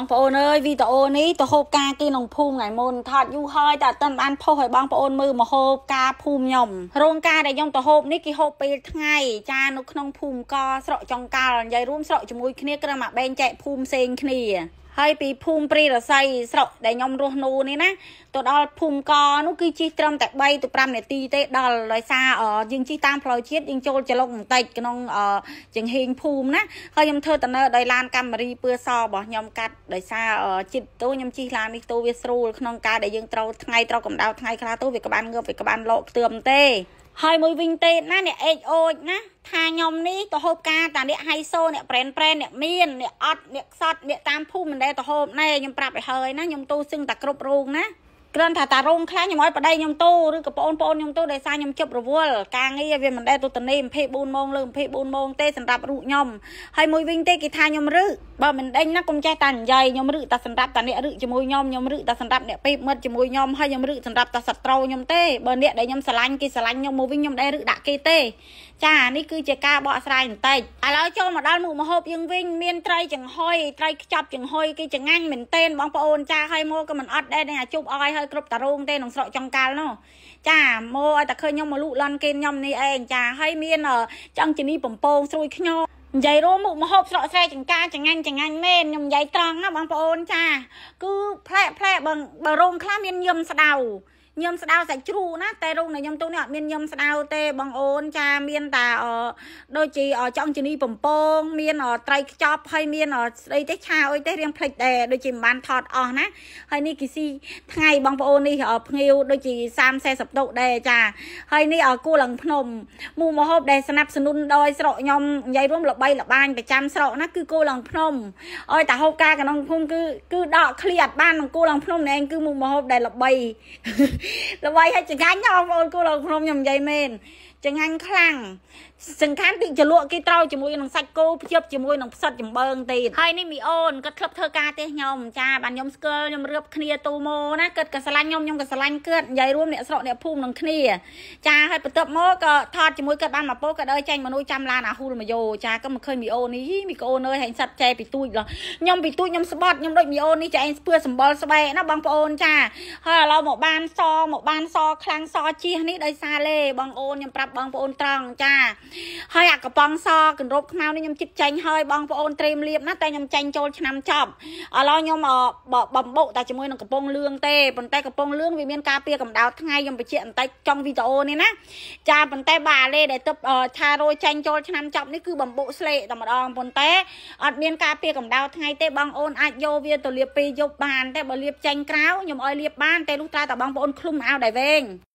បងប្អូនអើយវីដេអូនេះទៅហូបការគេក្នុងភូមិថ្ងៃមុនថតយូរហើយតែអត់ទាន់បានផុសឲ្យបងប្អូនមើលមកហូបការភូមិខ្ញុំរោងការដែលខ្ញុំទៅហូបនេះគេហូបពេលថ្ងៃចានៅក្នុងភូមិកស្រុកចុងកាល់និយាយរួមស្រុកជាមួយគ្នាគ្រាន់តែបែងចែកភូមិផ្សេងគ្នា ហើយពីភូមិព្រីរស័យស្រុកដែលខ្ញុំរស់នៅនេះណាទៅដល់ភូមិកនោះគឺជិះត្រឹមតែ3ទៅ5នាទីទេដល់ដោយសារយើងជិះតាមផ្លូវជាតិយើងចូលចលុកបន្តិចក្នុងចង្ហៀងភូមិណាហើយខ្ញុំធ្វើដំណើរដោយឡានកាមេរីពឿសរបស់ខ្ញុំកាត់ដោយសារចិត្តទៅខ្ញុំជិះឡាននេះទៅវាស្រួលក្នុងការដែលយើងត្រូវថ្ងៃត្រូវកម្ដៅថ្ងៃខ្លះទៅវាក្បានងើបវាក្បានលោកខ្ទឿមទេ ហើយមួយវិញទេណាអ្នកអេចអូចណាថាខ្ញុំនេះទៅហូបការតាអ្នកហៃសូអ្នកប្រែនប្រែនអ្នកមានអ្នកអត់អ្នកខ្សត់អ្នកតាមភូមិមិនដែលទៅហូបណែខ្ញុំប្រាប់ឲ្យហើយណាខ្ញុំទូសឹងតែគ្រប់រោងណា គ្រាន់ថាតារោងខ្លះខ្ញុំឲ្យប្តីខ្ញុំទូឬក៏បងប្អូនខ្ញុំទូដោយសារខ្ញុំជប់រវល់ការងារវាមិនដែលទៅតនេ24ម៉ោងលើ24ម៉ោងទេសម្រាប់រូបខ្ញុំហើយមួយវិញទេគេថាខ្ញុំរឹបើមិនដេញណាកុំចេះតានិយាយខ្ញុំរឹតែសម្រាប់តាអ្នករឹជាមួយខ្ញុំខ្ញុំរឹតែសម្រាប់អ្នកពេបមិត្តជាមួយខ្ញុំហើយខ្ញុំរឹសម្រាប់តាសត្រូវខ្ញុំទេបើអ្នកដែលខ្ញុំស្រឡាញ់គេស្រឡាញ់ខ្ញុំមកវិញខ្ញុំដែររឹដាក់គេទេចានេះគឺជាការបកស្រាយបន្តិចឥឡូវចូលមកដល់មុខម្ហូបយើងវិញមានត្រីចង្ហុយត្រីខ្ចប់ចង្ហុយគេចងាញ់មែនទែនបងប្អូនចាហើយមកក៏មិនអត់ដែរនឹងអាជប់អោយហើយគ្រប់តារងទេក្នុងស្រុកចុងកាល់នោះចាមកឲ្យតែឃើញខ្ញុំមកលក់លន់គេខ្ញុំនេះឯងចាហើយមានចង់ជំនីបំពងស្រួយខ្ញោនិយាយរួមមុខមហូបស្រកស្រែចង្ការចងាញ់ចងាញ់មែនខ្ញុំនិយាយត្រង់ណាបងប្អូនចា គឺផ្លែផ្លែបើបើរោងខ្លះមានញឹមស្ដៅ ញឹមស្ដៅសាច់ជ្រូកណាតែរោងនៃខ្ញុំទូនេះអត់មានញឹមស្ដៅទេបងអូនចាមានតែដូចជាចង់ជំនីបំពង មានត្រីខ្ចប់ហើយមានស្ដីទេឆាអុយទេរៀងភ្លេចដែរដូចជាមិនបានថតអស់ណាហើយនេះគេស៊ីថ្ងៃបងប្អូននេះភ្ងាវដូចជា30 40តុកដែរចាហើយនេះគូឡើងភ្នំមូមហូបដែលស្នាប់សនុនដោយស្រុកខ្ញុំនិយាយរួមល្បីល្បាញប្រចាំស្រុកណាគឺគូឡើងភ្នំអើយតាហូបការក្នុងភូមិគឺគឺដកឃ្លៀតបាននឹងគូឡើងភ្នំណែគឺមូមហូបដែលល្បីល្បីឲ្យចង្អាញ់ណាបងប្អូនគូលោកភ្នំខ្ញុំនិយាយមែន ចង្អាញ់ខ្លាំងសង្ខានទីចលក់គេត្រូវជាមួយនឹងសាច់គោភ្ជាប់ជាមួយនឹងផ្សិតចំបើងទៀតហើយនេះមីអូនគាត់ធ្លាប់ធ្វើការទេខ្ញុំចាបានខ្ញុំស្គាល់ខ្ញុំរៀបគ្នាទូម៉ូណាគាត់ក៏ស្រឡាញ់ខ្ញុំខ្ញុំក៏ស្រឡាញ់គាត់និយាយរួមអ្នកស្រុកអ្នកភូមិនឹងគ្នាចាហើយបន្ទាប់មកក៏ថតជាមួយគាត់បានមកពោក៏ដើរចាញ់មនុស្សចាំឡានអាហ៊ូលមកយោចាក៏មិនឃើញមីអូននេះមីកូនអើយហែងសិតចែពីទូចខ្ញុំពីទូចខ្ញុំស្បត់ខ្ញុំដូចមីអូននេះចាឯងស្ពឿសម្បល់ស្បែកណាបងប្អូនចាហើយឥឡូវមកបានសមកបានសខ្លាំងសជៀសនេះដោយសារលេបងអូនខ្ញុំប្រាប់បងប្អូនត្រង់ចាហើយអាកប៉ង់សកណ្រប់ខ្មៅនេះខ្ញុំចិត្តចាញ់ហើយបងប្អូនត្រៀមលៀបណាតែខ្ញុំចាញ់ចូលឆ្នាំចប់ឥឡូវខ្ញុំបំបុកតែជាមួយនឹងកំប៉ុងលឿងទេប៉ុន្តែកំប៉ុងលឿងវាមានការពារកម្ដៅថ្ងៃខ្ញុំបញ្ជាក់បន្តិចចង់វីដេអូនេះណាចាប៉ុន្តែបាអាលេដែលទឹកឆារយចាញ់ចូលឆ្នាំចប់នេះគឺបំបុកស្លេកតែម្ដងប៉ុន្តែអត់មានការពារកម្ដៅថ្ងៃទេបងអូនអាចយកវាទៅលាបពេលយប់បាន តែបើលាបចាញ់ក្រៅខ្ញុំឲ្យលាបបានតែលុះត្រាតែបងប្អូនឃ្លុំអាវដែលវែង